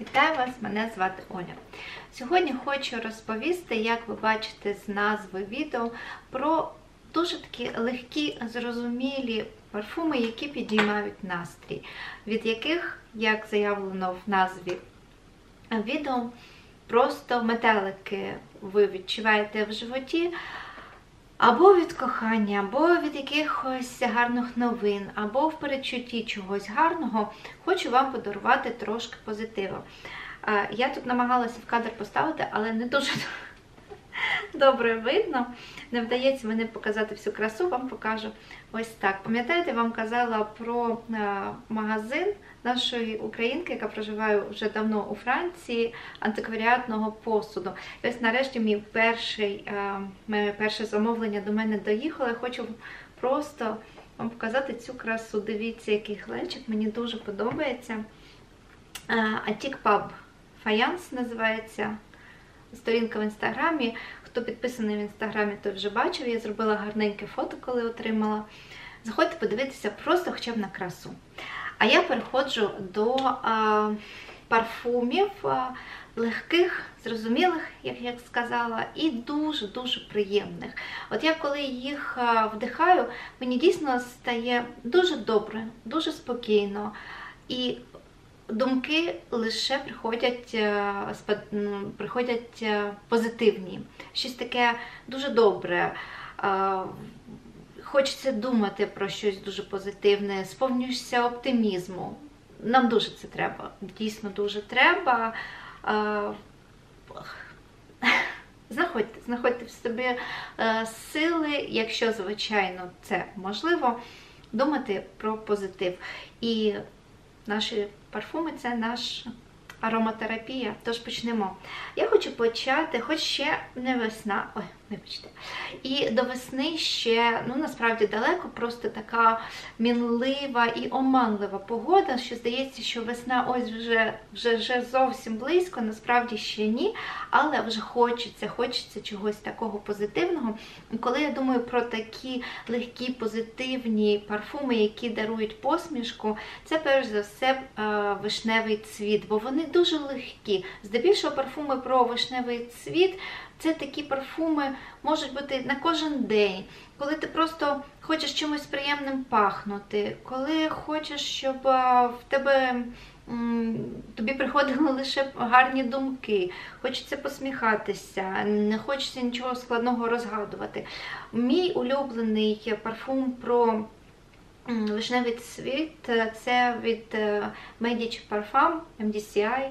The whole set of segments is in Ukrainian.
Вітаю вас! Мене звати Оля. Сьогодні хочу розповісти, як ви бачите з назви відео, про дуже такі легкі, зрозумілі парфуми, які підіймають настрій, від яких, як заявлено в назві відео, просто метелики ви відчуваєте в животі. Або від кохання, або від якихось гарних новин, або в передчутті чогось гарного, хочу вам подарувати трошки позитиву. Я тут намагалася в кадр поставити, але не дуже добре видно. Не вдається мені показати всю красу, вам покажу ось так. Пам'ятаєте, вам казала про магазин нашої українки, яка проживає вже давно у Франції, антикваріатного посуду. І ось нарешті мій перший, моє перше замовлення до мене доїхало. Я хочу просто вам показати цю красу. Дивіться, який глечик, мені дуже подобається. Атік Pub Фаянс називається сторінка в інстаграмі. Хто підписаний в інстаграмі, той вже бачив. Я зробила гарненьке фото, коли отримала. Заходьте подивитися просто хоча б на красу. А я переходжу до а, парфумів а, легких, зрозумілих, як я сказала, і дуже-дуже приємних. От я коли їх вдихаю, мені дійсно стає дуже добре, дуже спокійно. І думки лише приходять приходять позитивні. Щось таке дуже добре. Хочеться думати про щось дуже позитивне, сповнюєшся оптимізму. Нам дуже це треба. Дійсно дуже треба. Знаходьте, знаходьте в собі сили, якщо, звичайно, це можливо, думати про позитив. І наші парфуми це наш ароматерапія. Тож почнемо. Я хочу почати, хоч ще не весна. Ой, вибачте. І до весни ще, ну насправді далеко, просто така мінлива і оманлива погода, що здається, що весна ось вже вже, вже зовсім близько, насправді ще ні. Але вже хочеться, хочеться чогось такого позитивного. І коли я думаю про такі легкі, позитивні парфуми, які дарують посмішку, це перш за все вишневий цвіт, бо вони дуже легкі. Здебільшого парфуми про вишневий цвіт це такі парфуми можуть бути на кожен день, коли ти просто хочеш чимось приємним пахнути, коли хочеш, щоб в тебе тобі приходили лише гарні думки, хочеться посміхатися, не хочеться нічого складного розгадувати. Мій улюблений парфум про вишневий цвіт це від Medici Parfum MDCI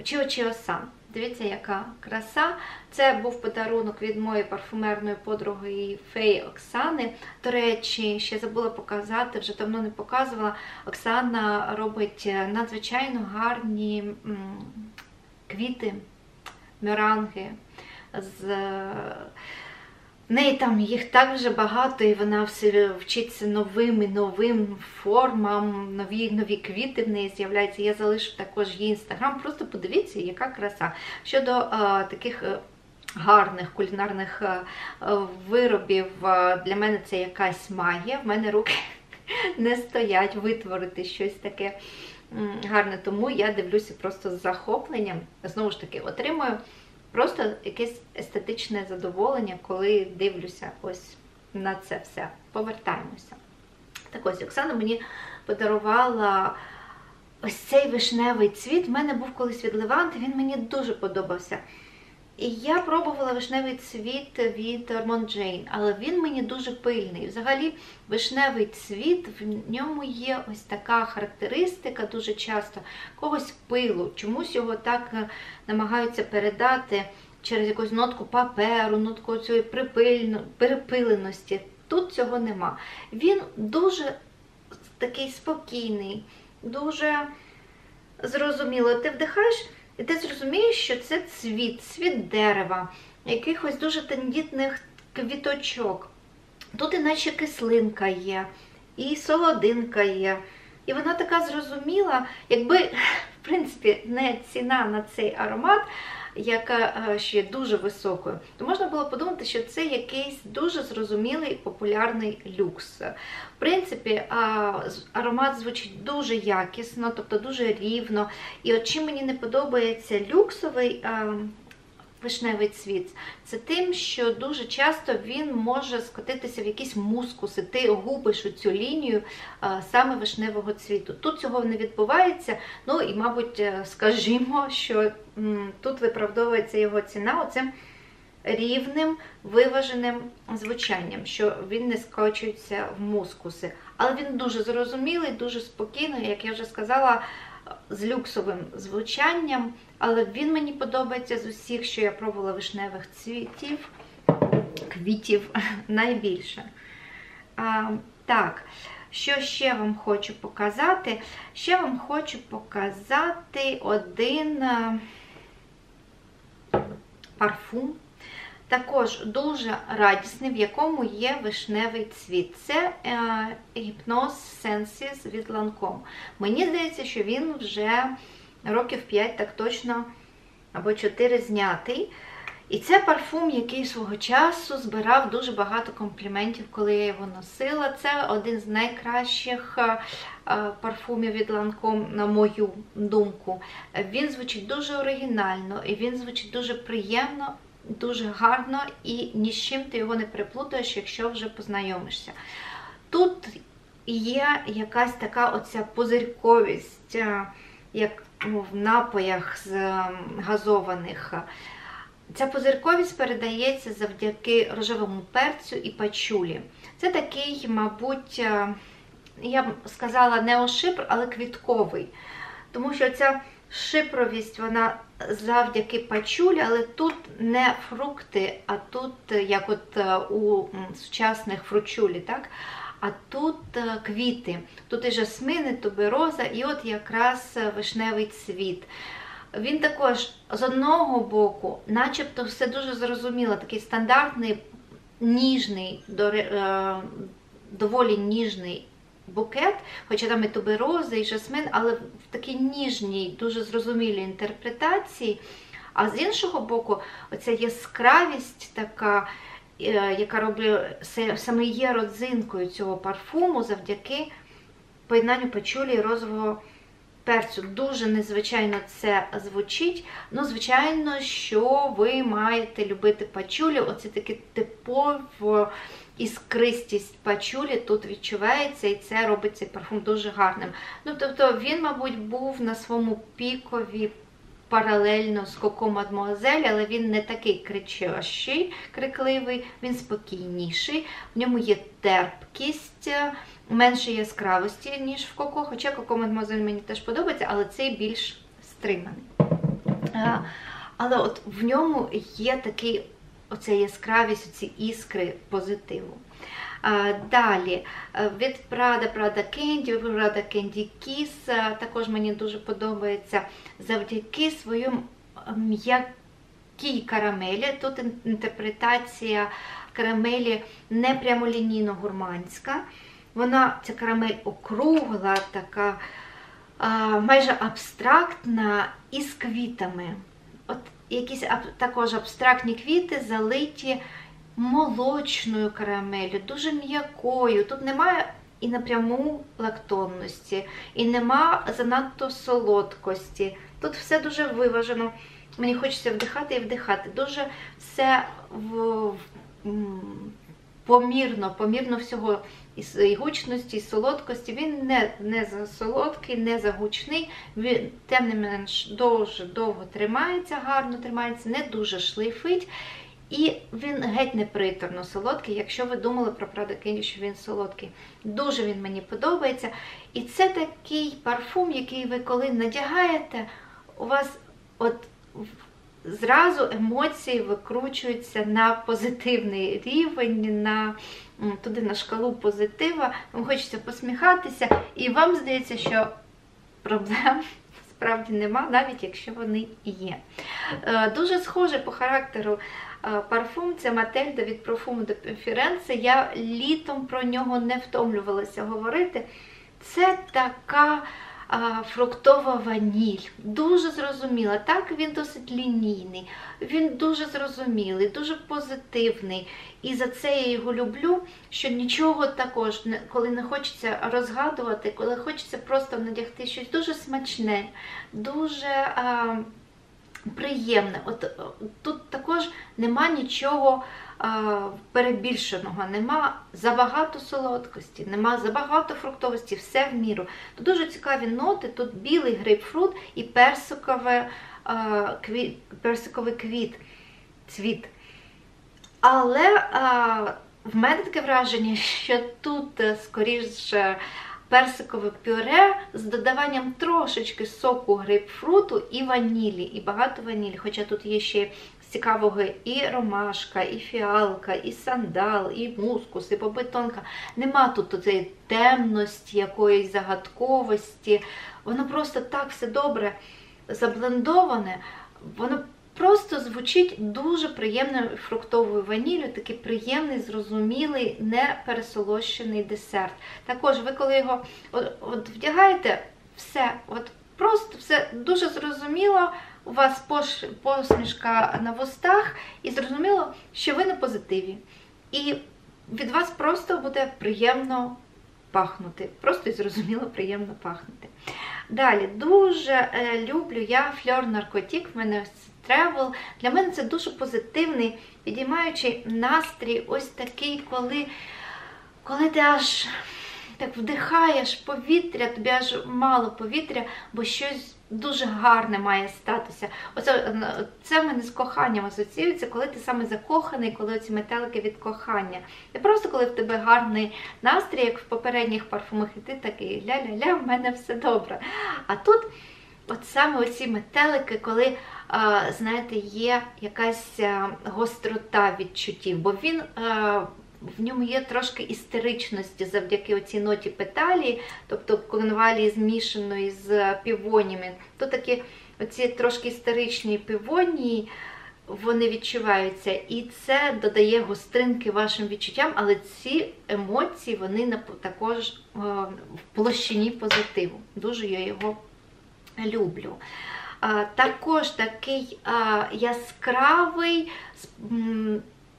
Chio Chio San. Дивіться, яка краса. Це був подарунок від моєї парфумерної подруги Феї Оксани. До речі, ще забула показати, вже давно не показувала. Оксана робить надзвичайно гарні квіти, мюранги з в неї там їх так вже багато, і вона все вчиться новим і новим формам, нові нові квіти в неї з'являються. Я залишу також її інстаграм. Просто подивіться, яка краса. Щодо а, таких е, гарних кулінарних е, виробів, для мене це якась магія. В мене руки не стоять витворити щось таке гарне. Тому я дивлюся просто з захопленням. Знову ж таки, отримую. Просто якесь естетичне задоволення, коли дивлюся ось на це все. Повертаємося. Так ось Оксана мені подарувала ось цей вишневий цвіт. У мене був колись від Леванти, він мені дуже подобався. І я пробувала вишневий цвіт від відОрмон Джейн, але він мені дуже пильний. Взагалі, вишневий цвіт, в ньому є ось така характеристика дуже часто когось пилу. Чомусь його так е, намагаються передати через якусь нотку паперу, нотку цієї перепиленості. Тут цього нема. Він дуже такий спокійний, дуже зрозуміло. Ти вдихаєш. І ти зрозумієш, що це цвіт, цвіт дерева, якихось дуже тендітних квіточок. Тут іначе кислинка є, і солодинка є. І вона така зрозуміла, якби, в принципі, не ціна на цей аромат, яка е, ще дуже високою, то можна було подумати, що це якийсь дуже зрозумілий популярний люкс. В принципі, аромат звучить дуже якісно, тобто дуже рівно. І от чим мені не подобається люксовий вишневий цвіт, це тим, що дуже часто він може скотитися в якісь мускуси, ти губиш цю лінію саме вишневого цвіту. Тут цього не відбувається. Ну і, мабуть, е, скажімо, що тут виправдовується його ціна оцим рівним виваженим звучанням, що він не скочується в мускуси. Але він дуже зрозумілий, дуже спокійний, як я вже сказала з люксовим звучанням, але він мені подобається з усіх, що я пробувала вишневих цвітів, квітів найбільше. А, Так, що ще вам хочу показати? Ще вам хочу показати один парфум. Також дуже радісний, в якому є вишневий цвіт. Це е, гіпноз Senses від Lancome. Мені здається, що він вже років 5 так точно або 4 знятий. І це парфум, який свого часу збирав дуже багато компліментів, коли я його носила. Це один з найкращих е, е, парфумів від Lancome, на мою думку. Він звучить дуже оригінально і він звучить дуже приємно дуже гарно і ні з чим ти його не переплутаєш, якщо вже познайомишся. Тут є якась така оця позирковість, е, як в напоях з газованих. Ця позирковість передається завдяки рожевому перцю і пачулі. Це такий, мабуть, е, я б сказала, не ошипр, але квітковий. Тому що ця шипровість, вона завдяки пачулі, але тут не фрукти, а тут, як от е, у сучасних фручулі, так? А тут е, квіти, тут і жасмини, тубероза, і от якраз вишневий цвіт. Він також з одного боку, начебто, все дуже зрозуміло, такий стандартний, ніжний, е, доволі ніжний букет, хоча там і туберози, і жасмин, але в такій ніжній, дуже зрозумілій інтерпретації. А з іншого боку, оця яскравість така, е, яка робить саме є родзинкою цього парфуму завдяки поєднанню пачулі і розового перцю. Дуже незвичайно це звучить. Ну, звичайно, що ви маєте любити пачулі, оце таке типово іскристість пачулі тут відчувається, і це робить цей парфум дуже гарним. Ну, тобто, він, мабуть, був на своєму пікові. Паралельно з Coco Mademoiselle, але він не такий кричащий, крикливий, він спокійніший. В ньому є терпкість, менше яскравості, ніж в Coco. Хоча Coco Mademoiselle мені теж подобається, але цей більш стриманий. Але от в ньому є такий оця яскравість, оці іскри позитиву. Далі е, від Prada Prada Candy, Prada Candy Kiss, е, також мені дуже подобається завдяки своїм м'якій карамелі. Тут інтерпретація карамелі не прямолінійно гурманська. Вона, ця карамель округла, така майже абстрактна і з квітами. От якісь також абстрактні квіти залиті молочною карамелью, дуже м'якою. Тут немає і напряму лактонності, і нема занадто солодкості. Тут все дуже виважено. Мені хочеться вдихати і вдихати. Дуже все в, помірно, помірно всього і гучності, і солодкості. Він не не солодкий, не за гучний, він, тим не менш, дуже довго тримається, гарно тримається, не дуже шлейфить. І він геть не приторно солодкий, якщо ви думали про Prada Candy, що він солодкий. Дуже він мені подобається. І це такий парфум, який ви коли надягаєте, у вас от зразу емоції викручуються на позитивний рівень, на туди на шкалу позитива. Вам хочеться посміхатися, і вам здається, що проблем справді нема, навіть якщо вони є. Е, дуже схоже по характеру е, парфум це Мательда від Profumo de Firenze. Я літом про нього не втомлювалася говорити. Це така фруктова ваніль. Дуже зрозуміла. Так, він досить лінійний, він дуже зрозумілий, дуже позитивний. І за це я його люблю. Що нічого також, коли не хочеться розгадувати, коли хочеться просто надягти щось дуже смачне, дуже. Приємне. От Тут також нема нічого перебільшеного, нема забагато солодкості, нема забагато фруктовості, все в міру. Тут дуже цікаві ноти, тут білий грейпфрут і персиковий квіт, цвіт. Але в мене таке враження, що тут е, скоріше персикове пюре з додаванням трошечки соку грейпфруту і ванілі, і багато ванілі. Хоча тут є ще цікавого і ромашка, і фіалка, і сандал, і мускус, і побитонка. Нема тут цієї темності, якоїсь загадковості. Воно просто так все добре заблендоване. Воно Просто звучить дуже приємною фруктовою ваніллю, такий приємний, зрозумілий, не пересолощений десерт. Також, ви коли його от, от вдягаєте, все, от просто все дуже зрозуміло, у вас посмішка на вустах, і зрозуміло, що ви на позитиві. І від вас просто буде приємно пахнути. Просто і зрозуміло, приємно пахнути. Далі, дуже е, люблю я Fleur Narcotique. В мене travel. Для мене це дуже позитивний, підіймаючий настрій, ось такий, коли, коли ти аж так вдихаєш повітря, тобі аж мало повітря, бо щось дуже гарне має статися. Оце це в мене з коханням асоціюється, коли ти саме закоханий, коли ці метелики від кохання. Не просто коли в тебе гарний настрій, як в попередніх парфумах, і ти такий ля-ля-ля, в мене все добре. А тут от саме оці метелики, коли знаєте, є якась гострота відчуттів, бо він. В ньому є трошки істеричності завдяки оцій ноті петалії, тобто конвалії змішаної з півоніями. То такі оці трошки істеричні півонії, вони відчуваються. І це додає гостринки вашим відчуттям, але ці емоції вони також в площині позитиву. Дуже я його люблю. Також такий яскравий, з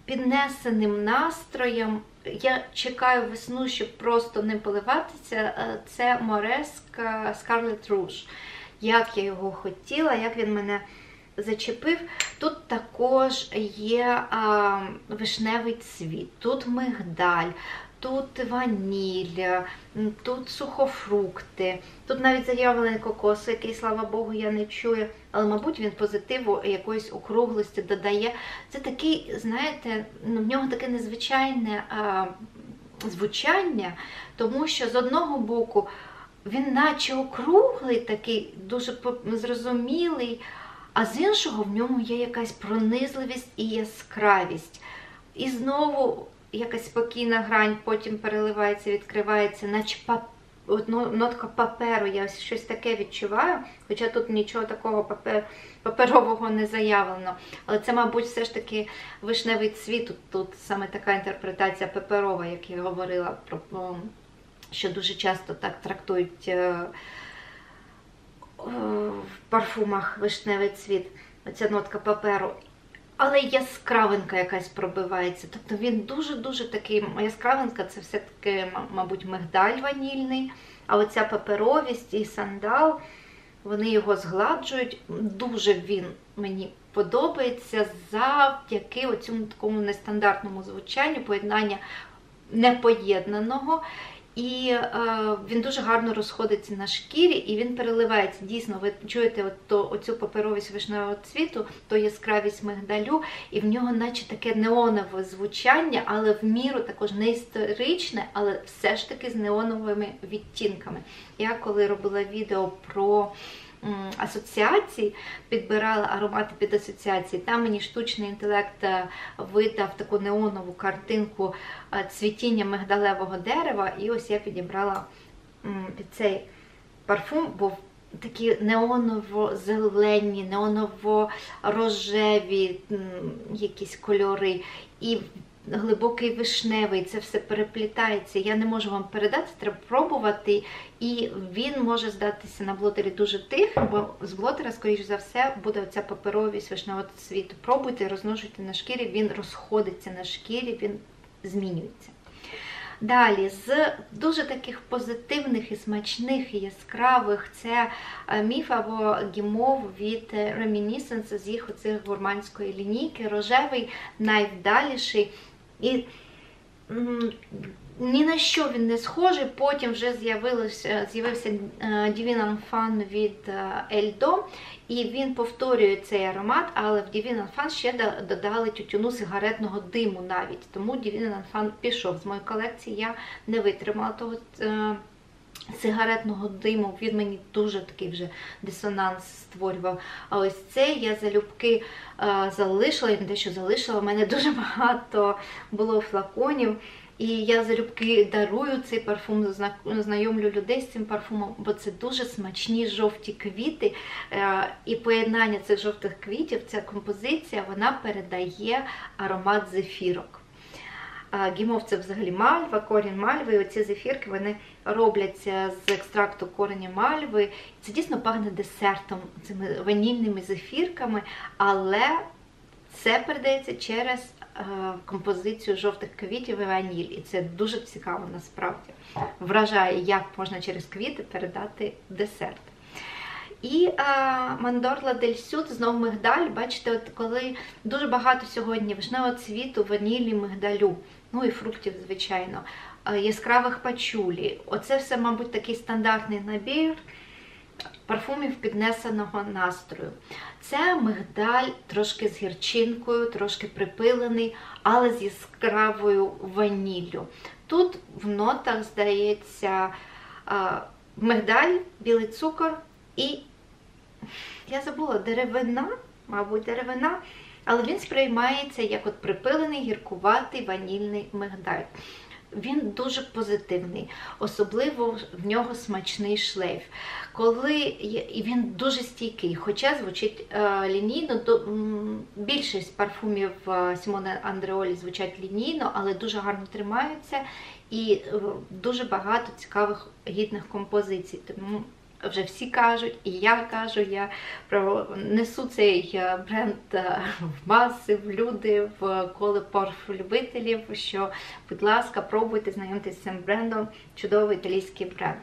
піднесеним настроєм. Я чекаю весну, щоб просто не поливатися. Це Мореска Scarlet Rouge. Як я його хотіла, як він мене зачепив. Тут також є а, вишневий цвіт, тут мигдаль, тут ваніль, тут сухофрукти, тут навіть заявлений кокос, який, слава Богу, я не чую, але, мабуть, він позитиву якоїсь округлості додає. Це такий, знаєте, ну, в нього таке незвичайне а, звучання, тому що з одного боку він наче округлий, такий, дуже зрозумілий, а з іншого в ньому є якась пронизливість і яскравість. І знову якась спокійна грань, потім переливається, відкривається, наче пап... нотка паперу. Я щось таке відчуваю, хоча тут нічого такого папер... паперового не заявлено. Але це, мабуть, все ж таки вишневий цвіт. Тут, тут саме така інтерпретація паперова, як я говорила, про що дуже часто так трактують е, в парфумах вишневий цвіт. Оця нотка паперу але яскравинка якась пробивається. Тобто він дуже-дуже такий, яскравинка це все-таки, мабуть, мигдаль ванільний, а оця паперовість і сандал, вони його згладжують. Дуже він мені подобається завдяки оцьому такому нестандартному звучанню, поєднання непоєднаного. І е, він дуже гарно розходиться на шкірі, і він переливається. Дійсно, ви чуєте от то, оцю паперовість вишневого цвіту, то яскравість мигдалю, і в нього, наче таке неонове звучання, але в міру також не історичне, але все ж таки з неоновими відтінками. Я коли робила відео про асоціацій, підбирала аромати під асоціації. Там мені штучний інтелект е, видав таку неонову картинку е, цвітіння мигдалевого дерева, і ось я підібрала під цей парфум, бо такі неоново-зелені, неоново-рожеві якісь кольори. І глибокий вишневий, це все переплітається. Я не можу вам передати, треба пробувати. І він може здатися на блотері дуже тихим, бо з блотера, скоріш за все, буде оця паперовість вишневого цвіту. Пробуйте, розмножуйте на шкірі, він розходиться на шкірі, він змінюється. Далі, з дуже таких позитивних і смачних і яскравих це е, міф або гімов від Reminiscence з їх оцих гурманської лінійки. Рожевий найвдаліший. І ні на що він не схожий. Потім вже з'явився Divine Fan від Ельдо, і він повторює цей аромат, але в Divine Fan ще додали тютюну сигаретного диму навіть. Тому Divine Fan пішов з моєї колекції. Я не витримала того. Сигаретного диму, він мені дуже такий вже дисонанс створював. А ось це я залюбки е, залишила, і не те, що залишила, у мене дуже багато було флаконів. І я залюбки дарую цей парфум, знайомлю людей з цим парфумом, бо це дуже смачні жовті квіти. Е, і поєднання цих жовтих квітів, ця композиція, вона передає аромат зефірок. Гімов це взагалі мальва, корінь мальви. І оці зефірки вони робляться з екстракту кореня мальви. Це дійсно пахне десертом, цими ванільними зефірками, але це передається через е, композицію жовтих квітів і ваніль. І це дуже цікаво насправді. Вражає, як можна через квіти передати десерт. І мандорла дель Сюд, знову мигдаль. Бачите, от коли дуже багато сьогодні вишневого цвіту, ванілі, мигдалю ну і фруктів, звичайно, е, яскравих пачулі. Оце все, мабуть, такий стандартний набір парфумів піднесеного настрою. Це мигдаль трошки з гірчинкою, трошки припилений, але з яскравою ваніллю. Тут в нотах, здається, е, мигдаль, білий цукор і, я забула, деревина, мабуть, деревина але він сприймається як от припилений гіркуватий ванільний мигдаль. Він дуже позитивний, особливо в нього смачний шлейф. Коли і він дуже стійкий, хоча звучить е, лінійно, то більшість парфумів е, Сімоне Андреолі звучать лінійно, але дуже гарно тримаються і е, дуже багато цікавих гідних композицій. Тому вже всі кажуть, і я кажу, я несу цей е, бренд е, в маси, в люди, в коло любителів, що, будь ласка, пробуйте знайомитися з цим брендом, чудовий італійський бренд.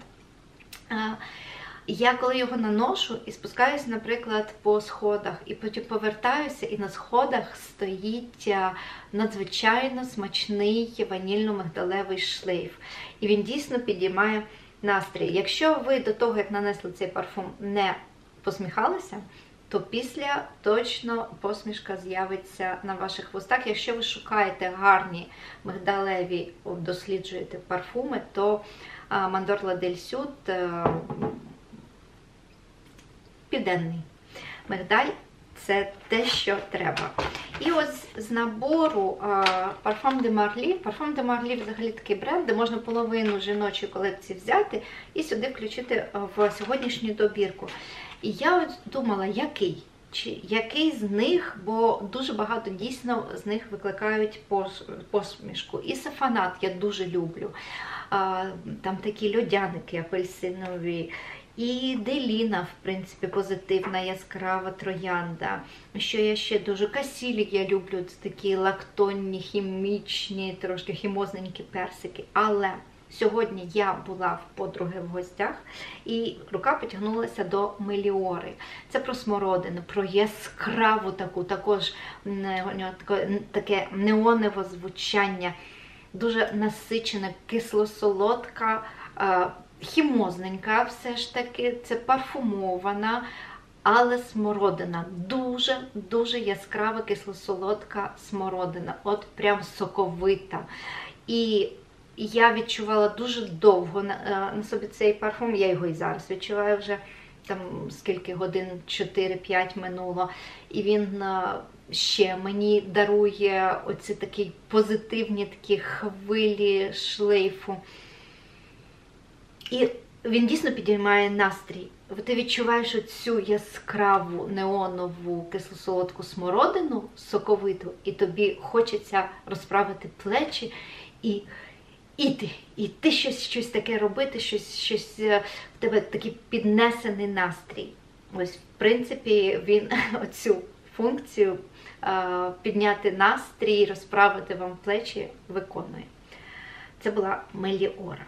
Я коли його наношу і спускаюся, наприклад, по сходах, і потім повертаюся, і на сходах стоїть е, надзвичайно смачний ванільно-мигдалевий шлейф. І він дійсно підіймає настрій. Якщо ви до того, як нанесли цей парфум, не посміхалися, то після точно посмішка з'явиться на ваших вустах. Якщо ви шукаєте гарні мигдалеві, досліджуєте парфуми, то Мандорла Дель Сюд південний мигдаль це те, що треба. І ось з набору Parfum de Marly. Parfum de Marly взагалі такий бренд, де можна половину жіночої колекції взяти і сюди включити в сьогоднішню добірку. І я от думала, який? Чи який з них, бо дуже багато дійсно з них викликають посмішку. І сафанат я дуже люблю. Там такі льодяники апельсинові, і Деліна, в принципі, позитивна, яскрава троянда. Що я ще дуже касілі, я люблю це такі лактонні, хімічні, трошки хімозненькі персики. Але сьогодні я була в подруги в гостях, і рука потягнулася до меліори. Це про смородину, про яскраву таку, також таке неоневе звучання, дуже насичена, кисло-солодка хімозненька, все ж таки, це парфумована, але смородина. Дуже-дуже яскрава кисло-солодка смородина. От прям соковита. І я відчувала дуже довго на, е, на собі цей парфум, я його і зараз відчуваю вже там скільки годин, 4-5 минуло. І він е, ще мені дарує оці такі позитивні такі хвилі шлейфу. І він дійсно підіймає настрій. Ти відчуваєш цю яскраву неонову кисло-солодку смородину соковиту, і тобі хочеться розправити плечі і іти, іти щось, щось таке робити, щось, щось е, в тебе такий піднесений настрій. Ось, в принципі, він оцю функцію е, підняти настрій, розправити вам плечі виконує. Це була Меліора.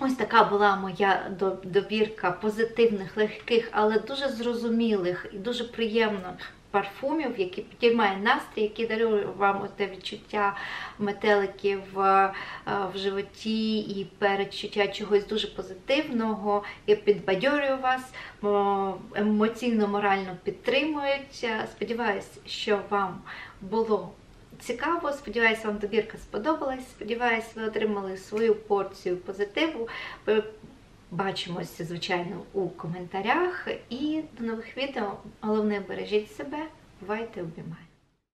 Ось така була моя до- добірка позитивних, легких, але дуже зрозумілих і дуже приємних парфумів, які підіймають настрій, які дарують вам те відчуття метеликів е, в животі і передчуття чогось дуже позитивного. Я підбадьорюю вас, емоційно, морально підтримують. Е, Сподіваюсь, що вам було цікаво. Сподіваюсь, вам добірка сподобалась. Сподіваюсь, ви отримали свою порцію позитиву. Бачимося, звичайно, у коментарях. І до нових відео. Головне, бережіть себе, бувайте, обіймайте.